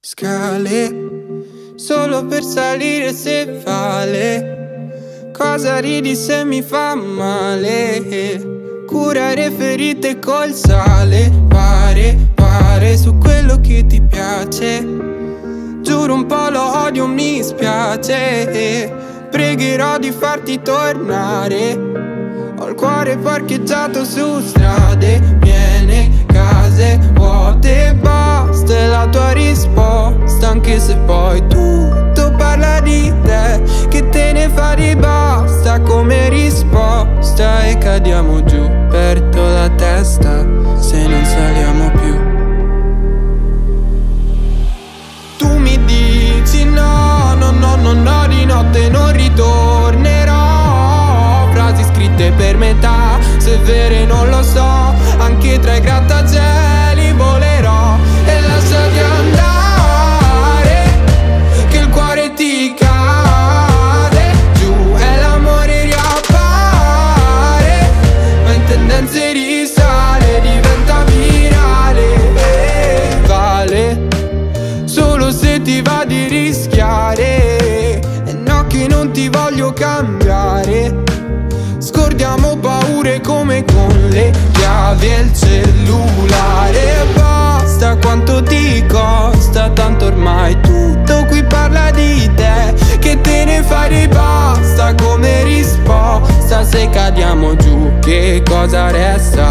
Scale, solo per salire se vale. Cosa ridi se mi fa male? Curare ferite col sale. Pare, pare su quello che ti piace. Giuro un po' lo odio, mi spiace. Pregherò di farti tornare. Ho il cuore parcheggiato su strade tutto parla di te Che te ne fa di basta come risposta. E cadiamo giù, perdo la testa Se non saliamo più. Tu mi dici no, no, no, no, no Di notte non ritornerò. Frasi scritte per metà Se vere non lo so Anche tra i grattacieli non ti voglio cambiare. Scordiamo paure come con le chiavi e il cellulare. Basta quanto ti costa Tanto ormai tutto qui parla di te. Che te ne fai basta come risposta. Se cadiamo giù che cosa resta?